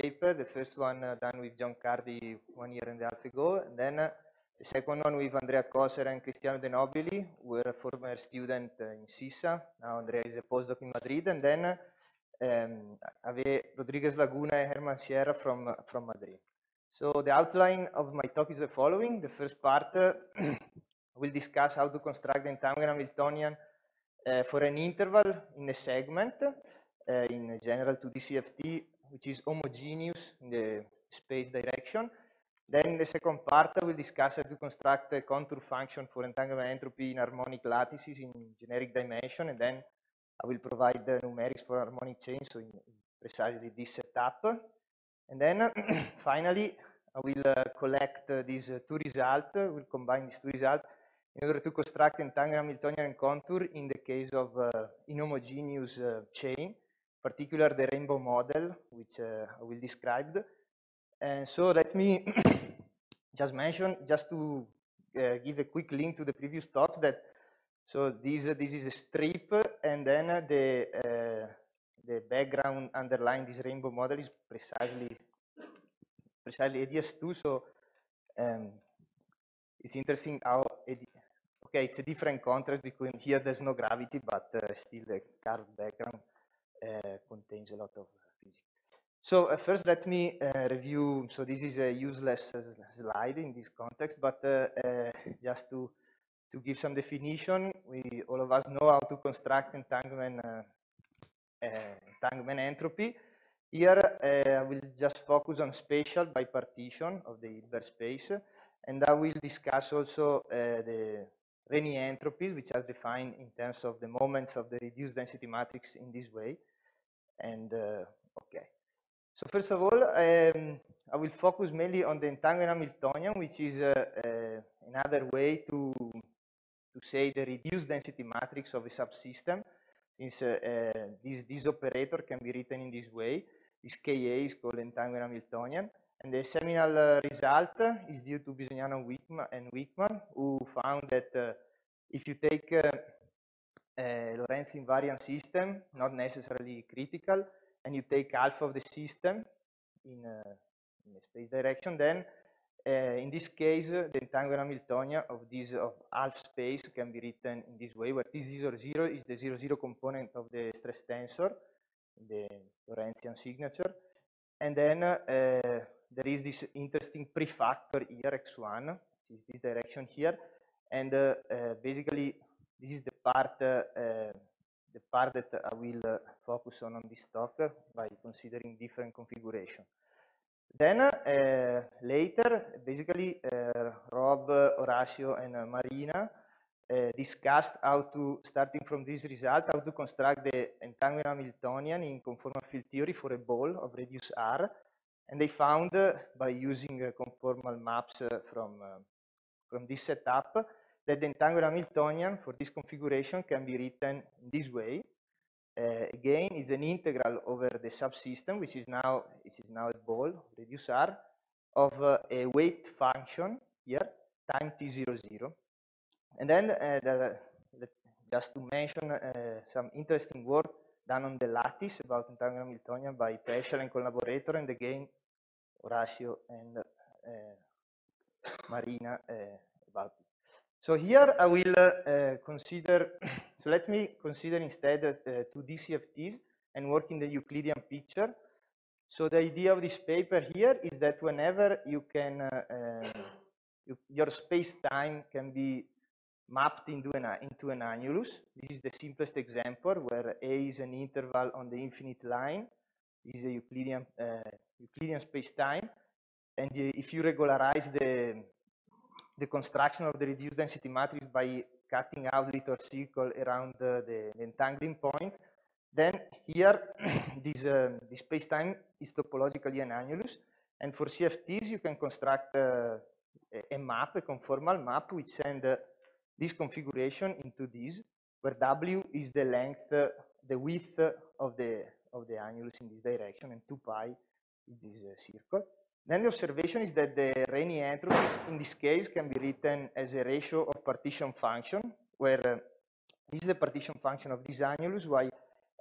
paper. The first one uh, done with John Cardy one year and a half ago. And then uh, the second one with Andrea Coser and Cristiano De Nobili, who were a former student uh, in SISSA. Now Andrea is a postdoc in Madrid. And then um, Rodriguez Laguna and Germán Sierra from, from Madrid. So the outline of my talk is the following. The first part uh, will discuss how to construct the entanglement Hamiltonian uh, for an interval in a segment uh, in general to DCFT, which is homogeneous in the space direction. Then in the second part, I will discuss how to construct a contour function for entanglement entropy in harmonic lattices in generic dimension, and then I will provide the numerics for harmonic chain, so in precisely this setup. And then finally, I will uh, collect uh, these uh, two results, we'll combine these two results in order to construct entanglement Hamiltonian contour in the case of uh, inhomogeneous uh, chain, particularly the rainbow model, which uh, I will describe. And so let me just mention, just to give a quick link to the previous talks that so this, this is a strip and then the, the background underlying this rainbow model is precisely precisely ADS2. So um, it's interesting how, okay, it's a different contrast because here there's no gravity, but uh, still the curved background uh, contains a lot of physics. So uh, first let me uh, review, so this is a useless uh, slide in this context, but uh, just to, to give some definition, we all of us know how to construct entanglement, entanglement entropy. Here uh, I will just focus on spatial bipartition of the Hilbert space and I will discuss also uh, the Rényi entropies which are defined in terms of the moments of the reduced density matrix in this way. And uh, okay, so first of all um, I will focus mainly on the entanglement Hamiltonian which is uh, uh, another way to, to say the reduced density matrix of a subsystem since uh, this, this operator can be written in this way this Ka is called entanglement Hamiltonian. And the seminal uh, result is due to Bisognano and Wichmann, who found that uh, if you take uh, Lorentz invariant system, not necessarily critical, and you take half of the system in, uh, in space direction, then uh, in this case, the entanglement Hamiltonian of this of half space can be written in this way, where T00 is the 00 component of the stress tensor, the Lorentzian signature. And then uh, there is this interesting prefactor here, x1, which is this direction here. And uh, uh, basically, this is the part, the part that I will focus on on this talk by considering different configuration. Then uh, later, basically, uh, Rob, Horacio, and uh, Marina discussed how to, starting from this result, how to construct the entanglement Hamiltonian in conformal field theory for a ball of radius r. And they found, by using conformal maps from, from this setup, that the entanglement Hamiltonian for this configuration can be written this way. Uh, again, it's an integral over the subsystem, which is now, this is now a ball, radius r, of a weight function here, time t00. And then uh, there, just to mention uh, some interesting work done on the lattice about entanglement Hamiltonian by Peschel and collaborator, and again Horacio and uh, Marina about it. So here I will uh, consider, so let me consider instead uh, two DCFTs and work in the Euclidean picture. So the idea of this paper here is that whenever you can, uh, you, your space-time can be mapped into an, into an annulus. This is the simplest example where A is an interval on the infinite line. This is a Euclidean, uh, Euclidean space-time. And if you regularize the, the construction of the reduced density matrix by cutting out little circle around the, the, entangling points, then here this, uh, this space-time is topologically an annulus. And for CFTs, you can construct uh, a, a map, a conformal map, which send uh, this configuration into this, where W is the length, uh, the width of the, of the annulus in this direction, and 2 pi is this uh, circle. Then the observation is that the Rényi entropies in this case can be written as a ratio of partition function, where uh, this is the partition function of this annulus, while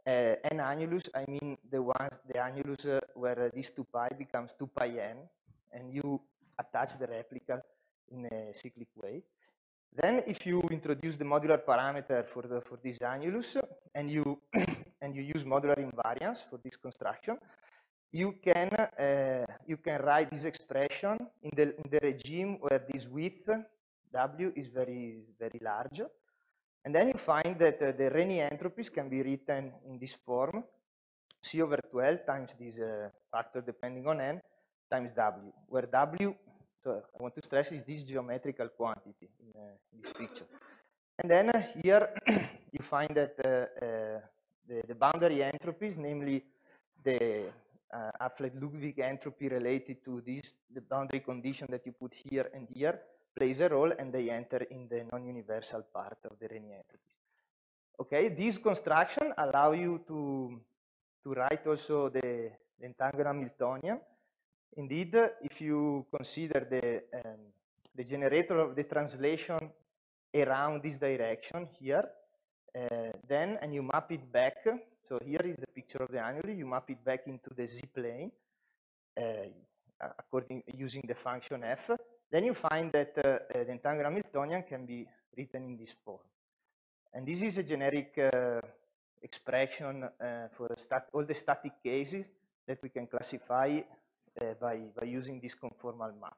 Uh, n annulus, I mean the ones, the annulus uh, where this 2 pi becomes 2 pi n, and you attach the replica in a cyclic way. Then if you introduce the modular parameter for, the, for this annulus, and you, and you use modular invariance for this construction, you can, uh, you can write this expression in the, in the regime where this width, W, is very, very large. And then you find that uh, the Rényi entropies can be written in this form, C over 12 times this uh, factor depending on n times W, where W, so I want to stress, is this geometrical quantity in, uh, this picture. And then uh, here you find that uh, the, the boundary entropies, namely the uh, Affleck-Ludwig entropy related to this, the boundary condition that you put here and here, plays a role and they enter in the non-universal part of the Rényi entropy. Okay, this construction allow you to, to write also the, the entangled Hamiltonian. Indeed, if you consider the, um, the generator of the translation around this direction here, uh, then and you map it back, so here is the picture of the annuli, you map it back into the z-plane, uh, according using the function f, then you find that uh, uh, the entangled Hamiltonian can be written in this form. And this is a generic uh, expression uh, for all the static cases that we can classify uh, by, by using this conformal map.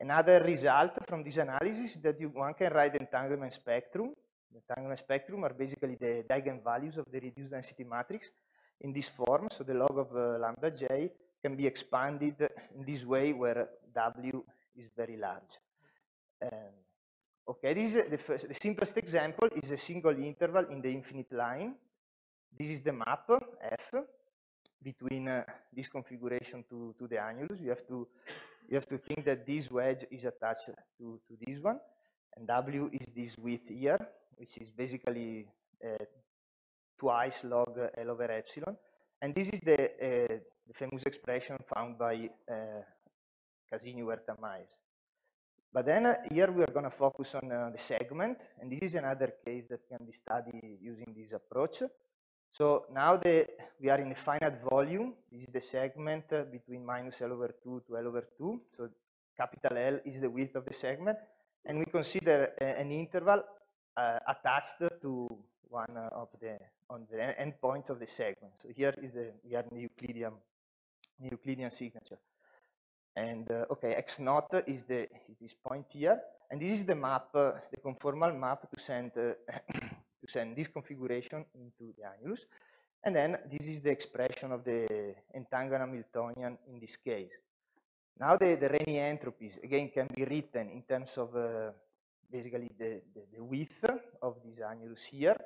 Another result from this analysis is that you, one can write the entanglement spectrum. The entanglement spectrum are basically the eigenvalues of the reduced density matrix in this form. So the log of uh, lambda j can be expanded in this way where W is very large. Um, okay, this is the, first, the simplest example is a single interval in the infinite line. This is the map F between uh, this configuration to, to the annulus. You have to you have to think that this wedge is attached to, to this one, and W is this width here, which is basically uh, twice log L over epsilon. And this is the, uh, the famous expression found by uh, Casini Huerta Myers. But then uh, here we are going to focus on uh, the segment, and this is another case that can be studied using this approach. So now the, we are in the finite volume. This is the segment uh, between minus L over 2 to L over 2. So capital L is the width of the segment. And we consider uh, an interval uh, attached to one of the on the endpoints of the segment. So here is the we in the Euclidean Euclidean signature. And uh, okay, x naught is, the, is this point here. And this is the map, uh, the conformal map to send, uh, to send this configuration into the annulus. And then this is the expression of the entangled Hamiltonian in this case. Now the, the Rényi entropies, again, can be written in terms of uh, basically the, the, the, width of this annulus here,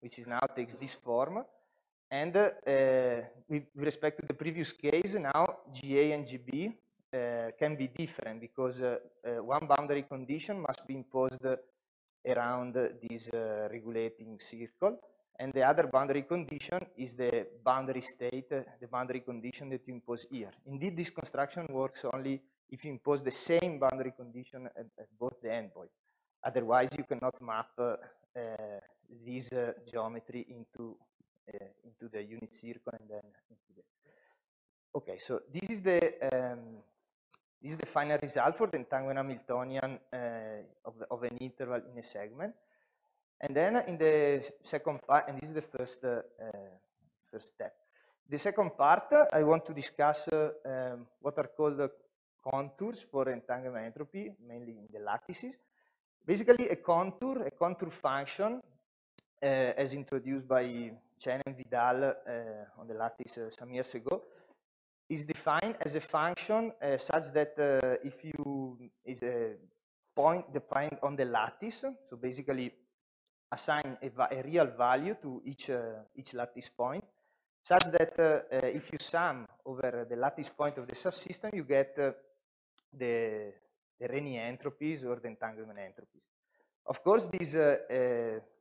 which is now takes this form. And uh, with, respect to the previous case, now GA and GB uh, can be different because uh, uh, one boundary condition must be imposed around this regulating circle and the other boundary condition is the boundary state, the boundary condition that you impose here. Indeed, this construction works only if you impose the same boundary condition at, at both the endpoints. Otherwise, you cannot map uh, uh, this uh, geometry into, into the unit circle and then into the... Okay, so this is the um, this is the final result for the entanglement Hamiltonian uh, of, of, an interval in a segment. And then in the second part, and this is the first, uh, first step. The second part, I want to discuss uh, um, what are called the contours for entanglement entropy, mainly in the lattices. Basically, a contour, a contour function, uh, as introduced by Chen and Vidal uh, on the lattice some years ago, is defined as a function uh, such that uh, if you is a point defined on the lattice, so basically assign a, a real value to each uh, each lattice point, such that uh, uh, if you sum over the lattice point of the subsystem, you get uh, the the Rényi entropies or the entanglement entropies. Of course, this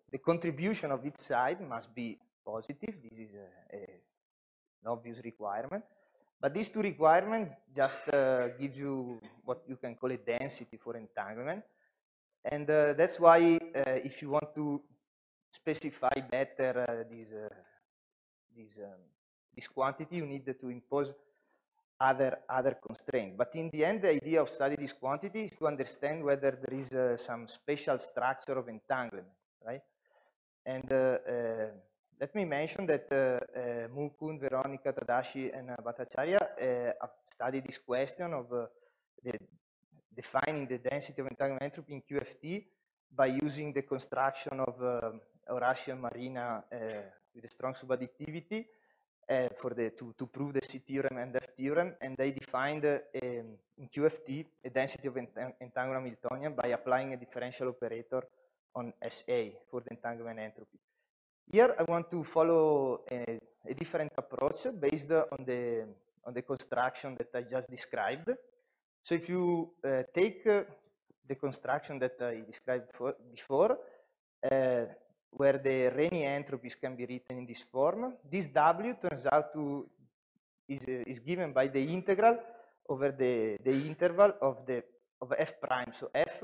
the contribution of each side must be positive. This is a, a, an obvious requirement. But these two requirements just uh, gives you what you can call a density for entanglement. And uh, that's why uh, if you want to specify better uh, this, uh, this, um, this quantity, you need to impose other, other constraint. But in the end, the idea of study this quantity is to understand whether there is uh, some special structure of entanglement, right? And uh, uh, let me mention that uh, uh, Mukund, Veronica, Tadashi, and Bhattacharya have studied this question of the, defining the density of entanglement entropy in QFT by using the construction of Horacio and Marina with a strong subadditivity uh, for the, to, to prove the C theorem and F theorem, and they defined uh, um, in QFT a density of entanglement Hamiltonian by applying a differential operator on SA for the entanglement entropy. Here I want to follow a, a different approach based on the, on the construction that I just described. So if you uh, take uh, the construction that I described for, before, where the Rényi entropies can be written in this form. This W turns out to is, is given by the integral over the, the interval of the of f prime. So f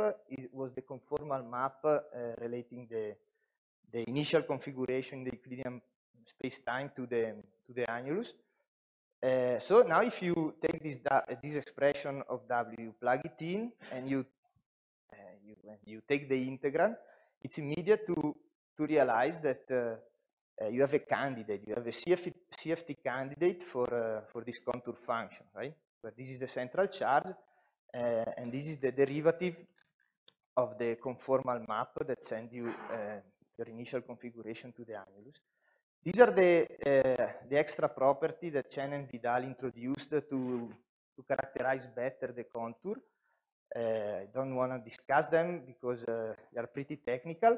was the conformal map uh, relating the the initial configuration in the Euclidean space-time to the to the annulus. Uh, so now if you take this this expression of W, plug it in, and you uh, you, you take the integral, it's immediate to to realize that uh, uh, you have a candidate, you have a CFT, CFT candidate for, uh, for this contour function, right? Where this is the central charge, and this is the derivative of the conformal map that sends you your initial configuration to the annulus. These are the, uh, the extra property that Chen and Vidal introduced to, to characterize better the contour. Uh, I don't want to discuss them because uh, they are pretty technical,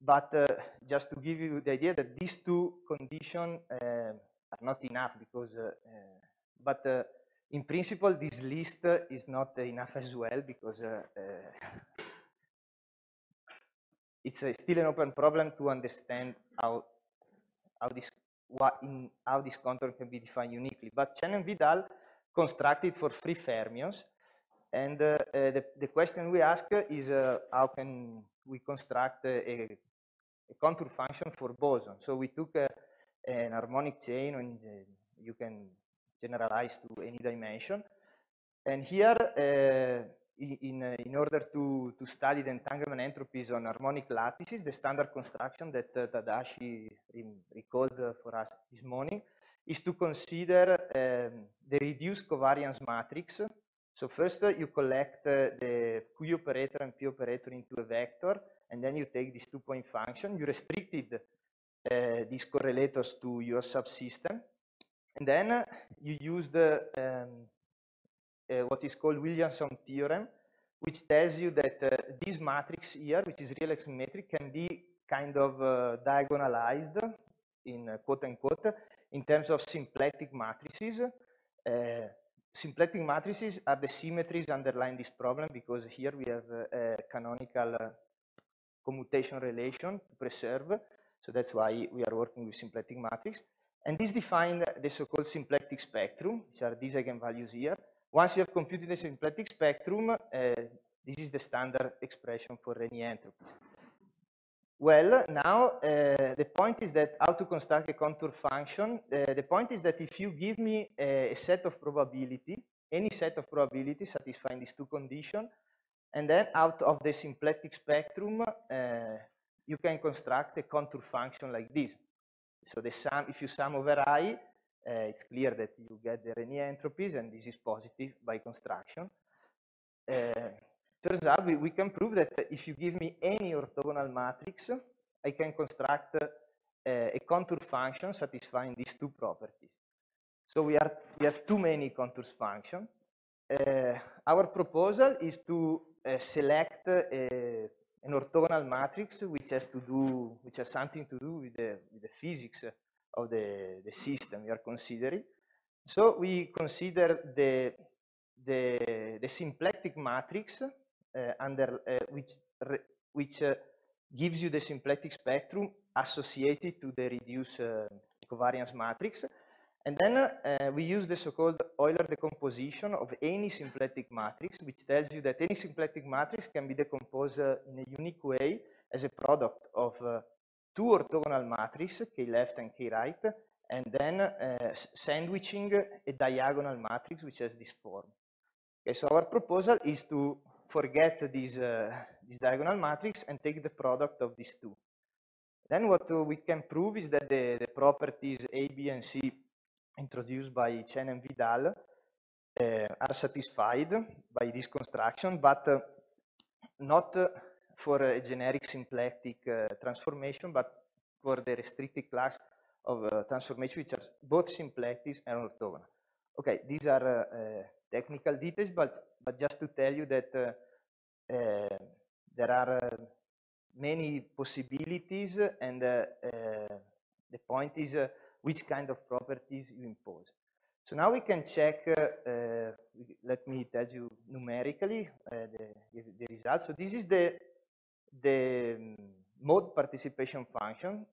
but uh, just to give you the idea that these two conditions uh, are not enough because, uh, uh but uh, in principle, this list is not enough as well because it's still an open problem to understand how, how this what in how this contour can be defined uniquely. But Chen and Vidal constructed for free fermions. And uh, uh, the, the, question we ask is uh, how can we construct a, a contour function for boson. So we took a, an harmonic chain, and uh, you can generalize to any dimension. And here, uh, in, uh, in order to, to study the entanglement entropies on harmonic lattices, the standard construction that uh, Tadashi recalled uh, for us this morning is to consider um, the reduced covariance matrix. So first uh, you collect the Q operator and P operator into a vector, and then you take this two-point function, you restricted uh, these correlators to your subsystem, and then uh, you use the um, uh, what is called Williamson theorem, which tells you that this matrix here, which is real symmetric, can be kind of diagonalized in uh, quote unquote in terms of symplectic matrices. Symplectic matrices are the symmetries underlying this problem because here we have a canonical commutation relation to preserve. So that's why we are working with symplectic matrix. And this defines the so-called symplectic spectrum, which are these eigenvalues here. Once you have computed the symplectic spectrum, uh, this is the standard expression for Rényi entropy. Well, now uh, the point is that how to construct a contour function. Uh, the point is that if you give me a, a set of probability, any set of probability satisfying these two conditions, and then out of the symplectic spectrum, uh, you can construct a contour function like this. So the sum, if you sum over i, uh, it's clear that you get the Rényi entropies, and this is positive by construction. Uh, turns out we, we, can prove that if you give me any orthogonal matrix, I can construct a contour function satisfying these two properties. So we, are, we have too many contours function. Uh, our proposal is to select a, an orthogonal matrix which has to do, which has something to do with the, with the physics of the, the system we are considering. So we consider the, the, the symplectic matrix uh, under uh, which, which uh, gives you the symplectic spectrum associated to the reduced covariance matrix. And then uh, we use the so-called Euler decomposition of any symplectic matrix, which tells you that any symplectic matrix can be decomposed uh, in a unique way as a product of uh, two orthogonal matrices, k left and k right, and then uh, sandwiching a diagonal matrix which has this form. Okay, so our proposal is to forget this, uh, this diagonal matrix and take the product of these two. Then what we can prove is that the, the, properties A, B, and C introduced by Chen and Vidal uh, are satisfied by this construction, but uh, not for a generic symplectic uh, transformation, but for the restricted class of uh, transformation which are both symplectic and orthogonal. Okay, these are uh, technical details, but, but just to tell you that there are many possibilities and the point is which kind of properties you impose. So now we can check, uh, uh, let me tell you numerically uh, the, the, results. So this is the, the um, mode participation function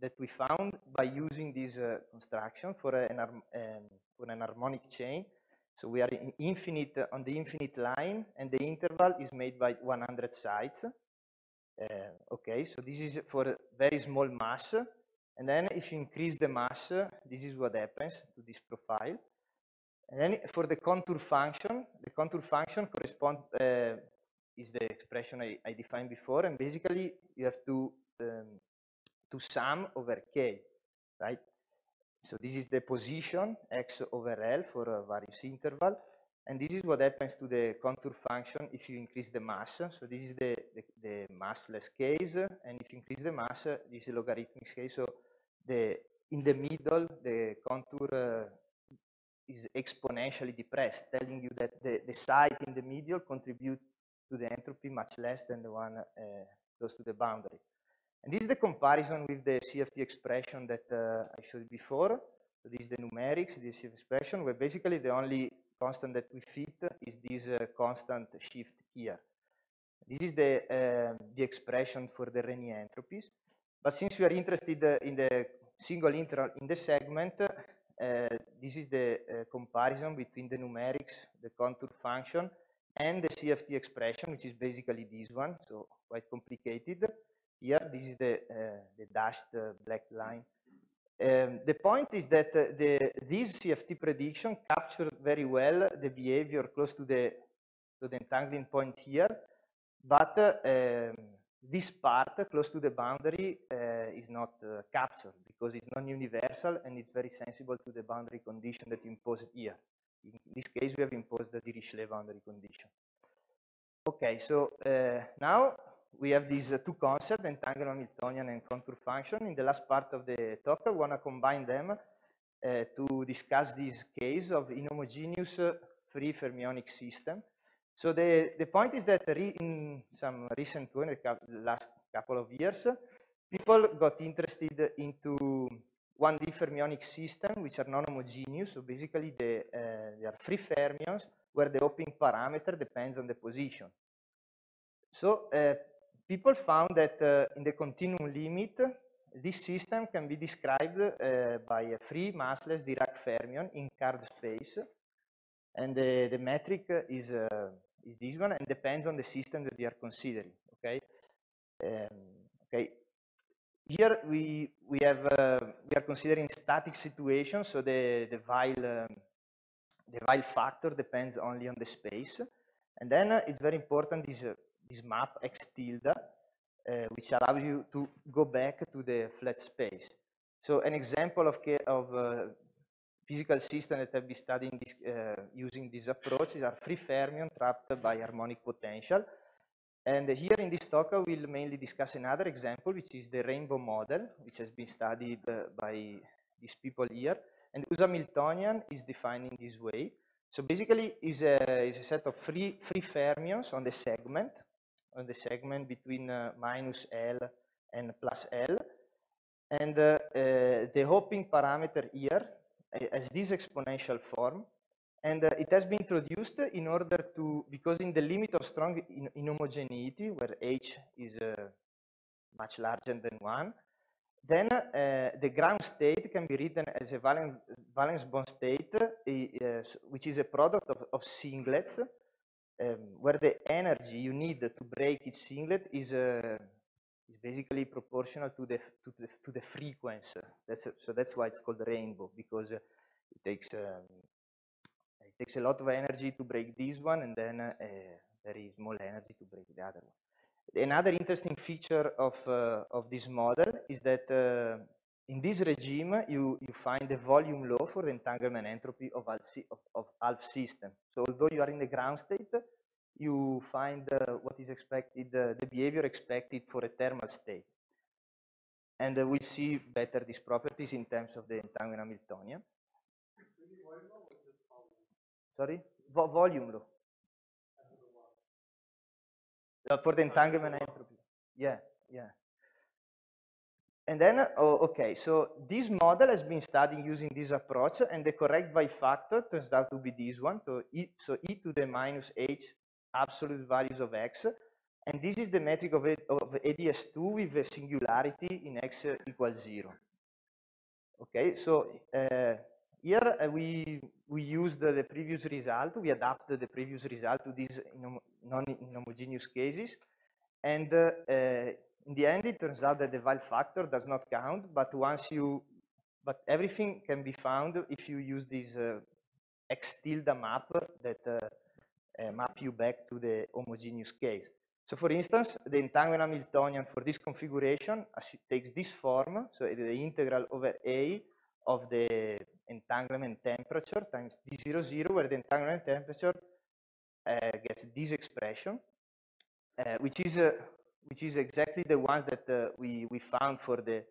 that we found by using this construction for an, um, for an harmonic chain. So we are in infinite on the infinite line, and the interval is made by 100 sites. Uh, okay, so this is for a very small mass, and then if you increase the mass, this is what happens to this profile. And then for the contour function, the contour function correspond uh, is the expression I, I, defined before, and basically you have to um, to sum over k, right? So this is the position x over L for a various interval, and this is what happens to the contour function if you increase the mass. So this is the, the, the massless case, and if you increase the mass, this is logarithmic case. So the in the middle, the contour uh, is exponentially depressed, telling you that the, the site in the middle contribute to the entropy much less than the one uh, close to the boundary. And this is the comparison with the CFT expression that uh, I showed before. So this is the numerics, this expression, where basically the only constant that we fit is this uh, constant shift here. This is the, uh, the expression for the Rényi entropies. But since we are interested in the single interval in the segment, uh, this is the uh, comparison between the numerics, the contour function, and the CFT expression, which is basically this one, so quite complicated. Here, this is the, uh, the dashed uh, black line. Um, the point is that uh, the, this CFT prediction captured very well the behavior close to the, to the entangling point here, but um, this part close to the boundary uh, is not uh, captured because it's non-universal and it's very sensible to the boundary condition that imposed here. In this case, we have imposed the Dirichlet boundary condition. Okay, so uh, now we have these two concepts, entangled Hamiltonian and contour function. In the last part of the talk, I want to combine them to discuss this case of inhomogeneous free fermionic system so the, the point is that in some recent last couple of years, people got interested into 1D fermionic system, which are non-homogeneous. So basically, they, uh, they are free fermions where the hopping parameter depends on the position. So uh, people found that uh, in the continuum limit, this system can be described uh, by a free massless Dirac fermion in curved space. And the, the metric is uh, is this one and depends on the system that you are considering. Okay. Um, okay. Here we we have uh, we are considering static situations, so the the Weyl um, the Weyl factor depends only on the space, and then uh, it's very important this uh, this map x tilde, uh, which allows you to go back to the flat space. So an example of of uh, physical systems that have been studying this, uh, using this approach are free fermion trapped by harmonic potential. And here in this talk, I will mainly discuss another example, which is the rainbow model, which has been studied uh, by these people here. And whose Hamiltonian is defined in this way. So basically, is a, a set of free, free fermions on the segment, on the segment between uh, minus L and plus L. And uh, uh, the hopping parameter here as this exponential form. And uh, it has been introduced in order to, because in the limit of strong in, inhomogeneity, where H is uh, much larger than 1, then uh, the ground state can be written as a valence, valence bond state, uh, which is a product of, of singlets, um, where the energy you need to break each singlet is, uh, is basically proportional to the to the to the frequency. That's a, so that's why it's called rainbow because uh, it takes um, it takes a lot of energy to break this one, and then uh, very small energy to break the other one. Another interesting feature of uh, of this model is that uh, in this regime you you find the volume law for the entanglement entropy of half, of, of half system. So although you are in the ground state, you find uh, what is expected, uh, the behavior expected for a thermal state. And uh, we see better these properties in terms of the entanglement Hamiltonian. Sorry? Vo volume law. Uh, for the entanglement entropy. Yeah, yeah. And then, oh, okay, so this model has been studied using this approach, and the correct by factor turns out to be this one, so e, so e to the minus h absolute values of x. And this is the metric of, of ADS2 with a singularity in x equals 0. Okay, so uh, here uh, we, we used the, the previous result, we adapted the previous result to these non-homogeneous cases. And uh, uh, in the end, it turns out that the Weyl factor does not count, but once you, but everything can be found if you use this uh, x tilde map that uh, map you back to the homogeneous case. So for instance, the entanglement Hamiltonian for this configuration takes this form, so the integral over A of the entanglement temperature times T00, where the entanglement temperature uh, gets this expression, uh, which is uh, which is exactly the ones that we we found for the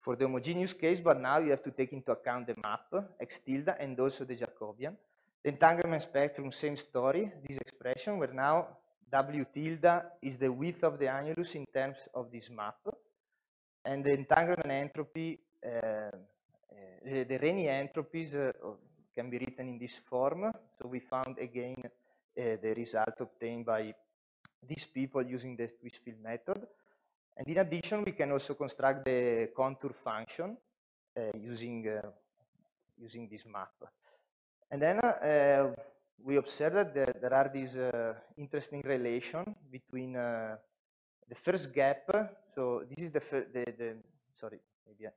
for the homogeneous case, but now you have to take into account the map x tilde and also the Jacobian. The entanglement spectrum, same story, this expression, where now W tilde is the width of the annulus in terms of this map. And the entanglement entropy, uh, uh, the, the Rényi entropies uh, can be written in this form. So we found again uh, the result obtained by these people using the twist field method. And in addition, we can also construct the contour function uh, using, uh, using this map. And then uh, we observed that there, are these uh, interesting relation between uh, the first gap. So this is the, the, the sorry, maybe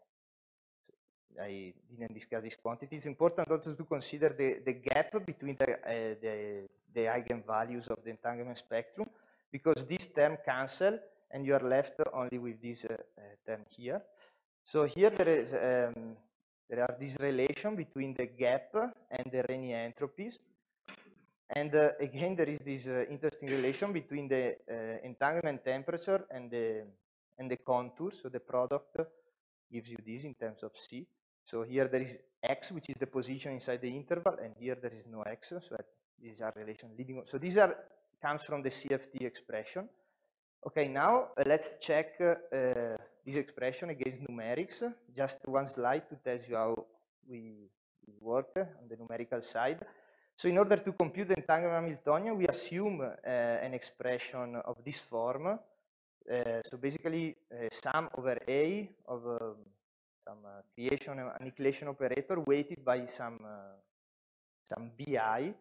I, I, didn't discuss this quantity. It's important also to consider the, the gap between the, uh, the, the eigenvalues of the entanglement spectrum because this term cancel and you are left only with this uh, uh, term here. So here there is um, there are this relation between the gap and the Rényi entropies. And uh, again, there is this uh, interesting relation between the uh, entanglement temperature and the, and the contour. So the product gives you this in terms of C. So here there is X, which is the position inside the interval, and here there is no X. So these are relation leading. So these are comes from the CFT expression. Okay, now uh, let's check uh, this expression against numerics. Just one slide to tell you how we work on the numerical side. So in order to compute the entanglement Hamiltonian, we assume uh, an expression of this form. Uh, so basically, uh, sum over A of um, some uh, creation and annihilation operator weighted by some, uh, some BI.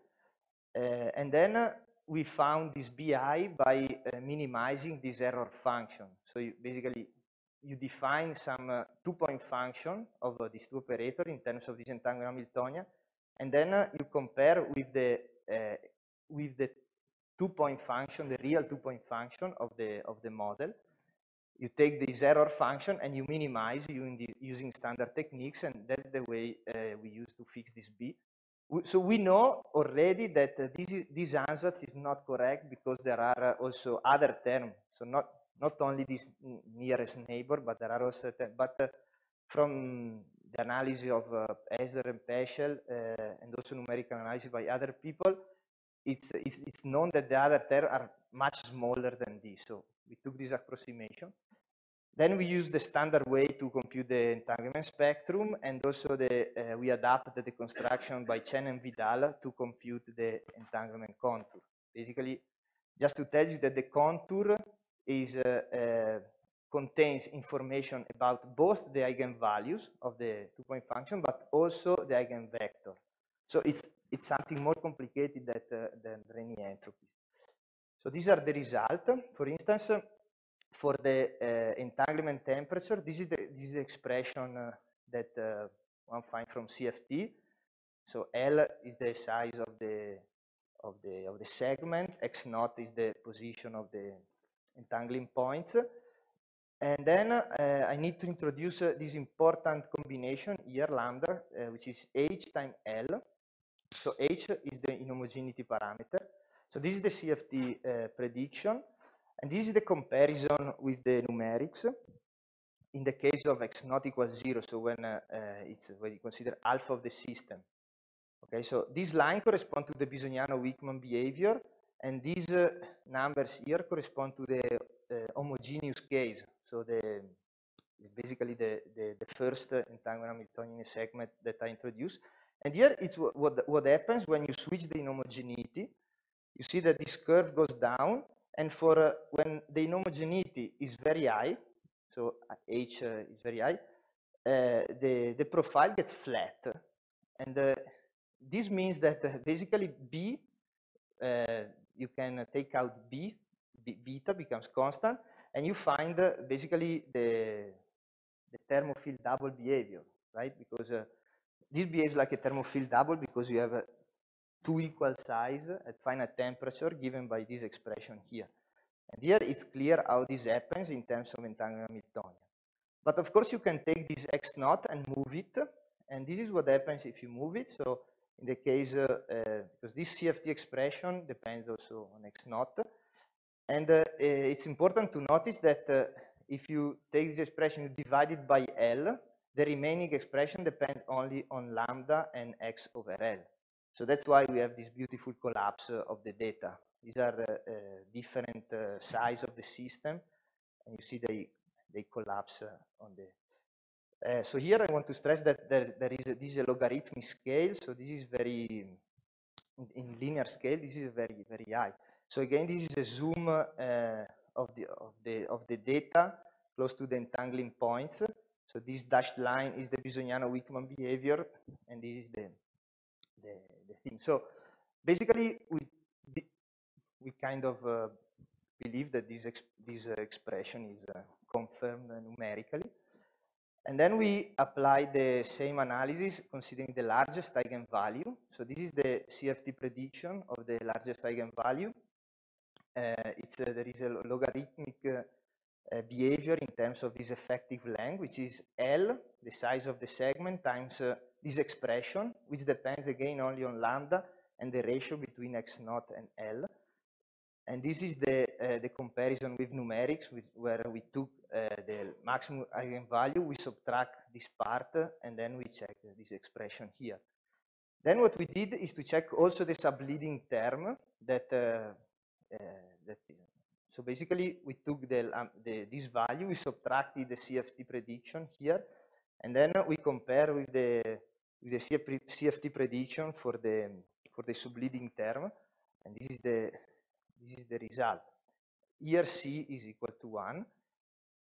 Uh, and then we found this BI by minimizing this error function. So you basically you define some uh, two-point function of uh, these two operators in terms of this entanglement Hamiltonian, and then uh, you compare with the uh, with the two-point function, the real two-point function of the of the model. You take this error function and you minimize the, using standard techniques, and that's the way uh, we use to fix this B. So we know already that uh, this, this answer is not correct because there are also other terms. So not not only this nearest neighbor, but there are also, but uh, from the analysis of uh, and Peschel uh, and also numerical analysis by other people, it's, it's, it's known that the other terms are much smaller than this. So we took this approximation. Then we use the standard way to compute the entanglement spectrum and also the, uh, we adapted the construction by Chen and Vidal to compute the entanglement contour. Basically, just to tell you that the contour is uh, uh, contains information about both the eigenvalues of the two-point function, but also the eigenvector. So it's, it's something more complicated that, uh, than Rényi entropies. So these are the results. For instance, for the entanglement temperature, this is the, this is the expression that one finds from CFT. So L is the size of the, of the, of the segment, X naught is the position of the entangling points. And then uh, I need to introduce uh, this important combination here, lambda, uh, which is H times L. So H is the inhomogeneity parameter. So this is the CFT prediction. And this is the comparison with the numerics. In the case of x not equals zero, so when uh, uh, it's when you consider alpha of the system. Okay, so this line corresponds to the Bisognano-Wichmann behavior, and these uh, numbers here correspond to the uh, homogeneous case. So the it's basically the, the, the first entanglement Hamiltonian segment that I introduced. And here it's what, what, happens when you switch the inhomogeneity. You see that this curve goes down, and for uh, when the inhomogeneity is very high, so H uh, is very high, uh, the, the profile gets flat. And uh, this means that uh, basically B, uh, you can uh, take out B, B, beta becomes constant, and you find uh, basically the, the thermofield double behavior, right? Because uh, this behaves like a thermofield double because you have two equal size at finite temperature given by this expression here. And here it's clear how this happens in terms of entanglement Hamiltonian. But of course you can take this x naught and move it, and this is what happens if you move it. So in the case, uh, uh, because this CFT expression depends also on x naught, and uh, it's important to notice that uh, if you take this expression, you divide it by L, the remaining expression depends only on lambda and x over L. So that's why we have this beautiful collapse of the data. These are uh, uh, different uh, size of the system, and you see they they collapse on the. So here I want to stress that there there is a, this is a logarithmic scale, so this is very in, in linear scale. This is very very high. So again, this is a zoom of the of the of the data close to the entangling points. So this dashed line is the Bisognano-Wichmann behavior, and this is the the, the thing. So basically, we, we kind of uh, believe that this, exp this uh, expression is uh, confirmed numerically. And then we apply the same analysis considering the largest eigenvalue. So this is the CFT prediction of the largest eigenvalue. Uh, it's, uh, there is a logarithmic uh, behavior in terms of this effective length, which is L, the size of the segment, times this expression, which depends again only on lambda and the ratio between x naught and L. And this is the, uh, the comparison with numerics, with, where we took uh, the maximum eigenvalue, we subtract this part, and then we check this expression here. Then what we did is to check also the subleading term that, uh that so basically we took the, um, the, this value, we subtracted the CFT prediction here, and then we compare with the, with the CFT prediction for the, for the subleading term, and this is the, this is the result. Here C is equal to 1.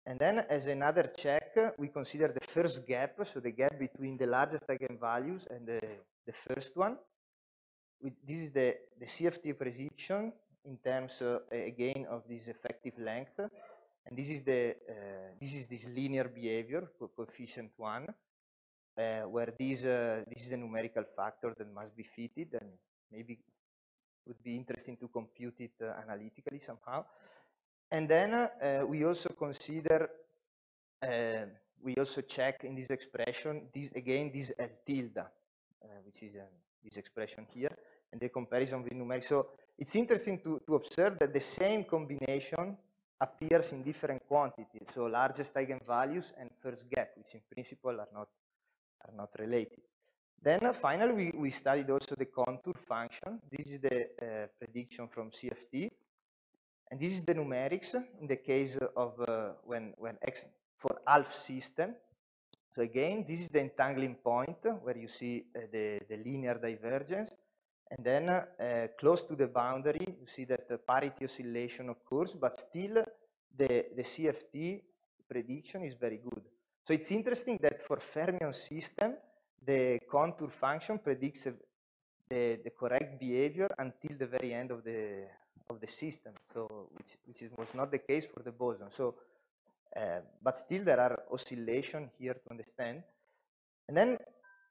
And then as another check, we consider the first gap, so the gap between the largest eigenvalues and the, the first one. this is the, the CFT precision in terms, uh, again, of this effective length. And this is, the, uh, this is this linear behavior, co coefficient 1, uh, where this, uh, this is a numerical factor that must be fitted and maybe would be interesting to compute it uh, analytically somehow. And then uh, we also consider, uh, we also check in this expression, this, again, this L tilde, which is this expression here, and the comparison with numeric. So it's interesting to, to observe that the same combination appears in different quantities, so largest eigenvalues and first gap, which in principle are not, are not related. Then uh, finally, we, we studied also the contour function. This is the uh, prediction from CFT. And this is the numerics in the case of uh, when, when X for half system. So again, this is the entangling point where you see uh, the, the linear divergence. And then uh, close to the boundary, you see that the parity oscillation occurs, but still the, the CFT prediction is very good. So it's interesting that for fermion system, the contour function predicts the, the correct behavior until the very end of the, of the system, so which, which is, was not the case for the boson. So, uh, but still there are oscillation here to understand. And then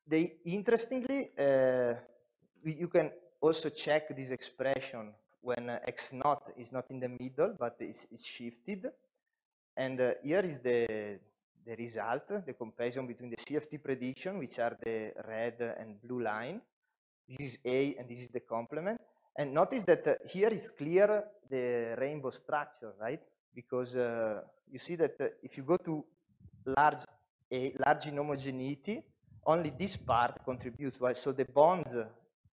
they, interestingly, uh, you can also check this expression when uh, x naught is not in the middle, but it's, it's shifted. And uh, here is the, the result, the comparison between the CFT prediction, which are the red and blue line. This is A and this is the complement. And notice that uh, here is clear the rainbow structure, right? Because uh, you see that uh, if you go to large A, large inhomogeneity, only this part contributes, right? So the bonds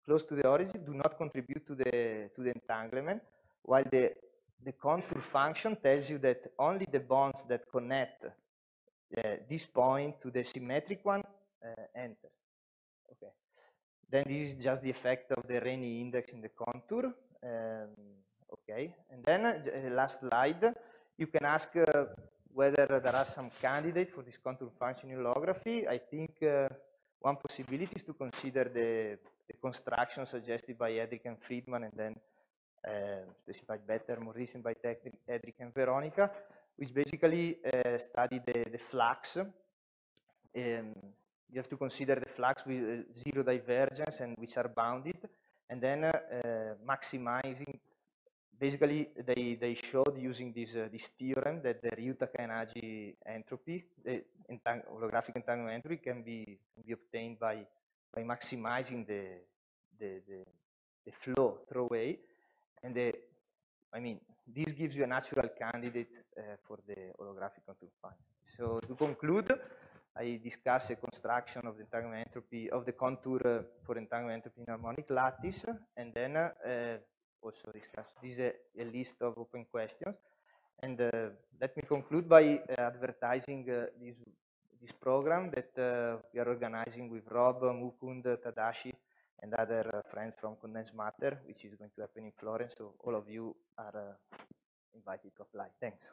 close to the origin do not contribute to the, to the entanglement, while the, the contour function tells you that only the bonds that connect uh, this point to the symmetric one uh, enter. Okay. Then this is just the effect of the Rényi index in the contour. Um, okay. And then uh, last slide, you can ask uh, whether there are some candidates for this contour function holography. I think uh, one possibility is to consider the, the construction suggested by Headrick and Freedman and then uh, specified better more recent by Headrick and Veronica, which basically uh, study the, the flux. Um, you have to consider the flux with uh, zero divergence and which are bounded, and then uh, maximizing basically they, they showed using this, uh, this theorem that the Ryu-Takayanagi entropy, the entang holographic entanglement entropy can be, can be obtained by, by maximizing the, the, the, the flow away. And the, I mean, this gives you a natural candidate uh, for the holographic function. So to conclude, I discuss a construction of the entanglement entropy of the contour uh, for entanglement entropy in harmonic lattice, and then uh, also discuss. This is a, a list of open questions. And let me conclude by advertising this, this program that we are organizing with Rob, Mukund, Tadashi, and other uh, friends from Condensed Matter, which is going to happen in Florence. So all of you are uh, invited to apply. Thanks.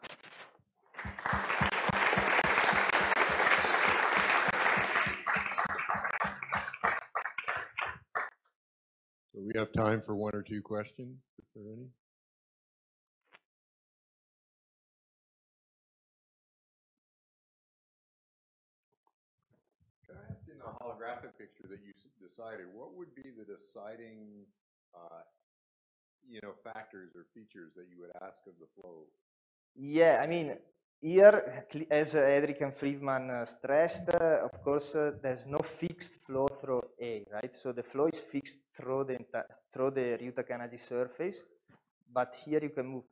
So we have time for one or two questions, if there are any. Can I ask in the holographic picture that you decided, what would be the deciding, uh, you know, factors or features that you would ask of the flow? Yeah, I mean, here, as Headrick and Freedman uh, stressed, uh, of course, uh, there's no fixed flow through A, right? So the flow is fixed through the through the Ryu-Takayanagi surface, but here you can move.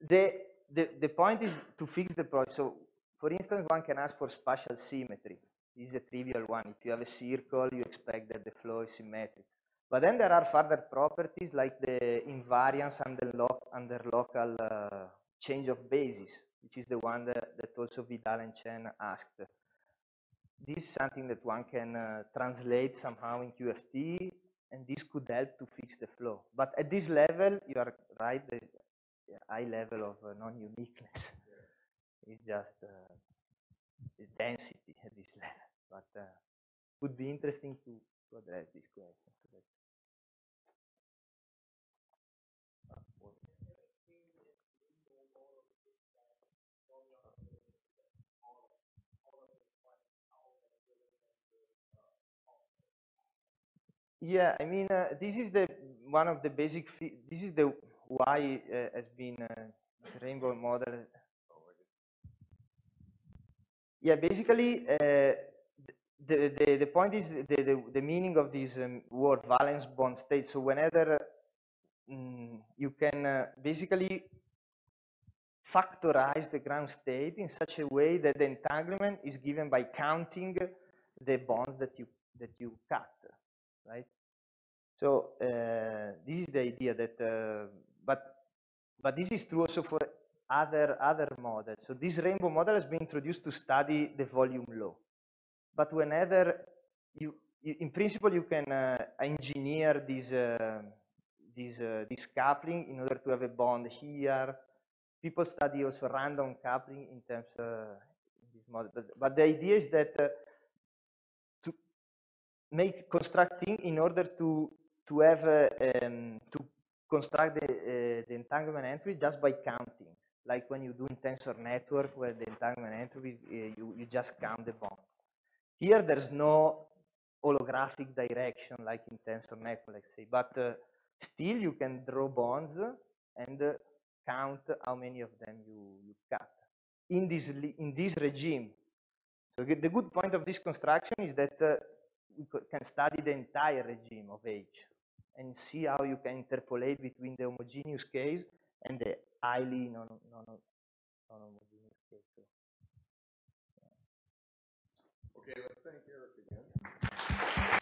The, the, the point is to fix the project. So, for instance, one can ask for spatial symmetry. Is a trivial one. If you have a circle, you expect that the flow is symmetric. But then there are further properties like the invariance under, lo under local uh, change of basis which is the one that, that also Vidal and Chen asked. This is something that one can uh, translate somehow in QFT, and this could help to fix the flow. But at this level, you are right, the high level of uh, non-uniqueness is just uh, the density at this level. But uh, would be interesting to, to address this question. Yeah, I mean, uh, this is the one of the basic. this is the why uh, has been uh, this rainbow model. Yeah, basically, uh, the, the the point is the the, the meaning of this um, word valence bond state. So whenever um, you can uh, basically factorize the ground state in such a way that the entanglement is given by counting the bonds that you that you cut right? So uh, this is the idea that, uh, but but this is true also for other other models. So this rainbow model has been introduced to study the volume law. But whenever you, you in principle, you can uh, engineer this uh, this uh, this coupling in order to have a bond here. People study also random coupling in terms of uh, this model. But, but the idea is that to make constructing in order to to have uh, um, to construct the, uh, the entanglement entry just by counting, like when you do in tensor network where the entanglement entropy, uh, you, you just count the bond. Here there's no holographic direction like in tensor network, let's say, but uh, still you can draw bonds and uh, count how many of them you, you cut in this, in this regime. So the good point of this construction is that uh, can study the entire regime of H and see how you can interpolate between the homogeneous case and the highly non, non case. Okay, let's thank Erik again.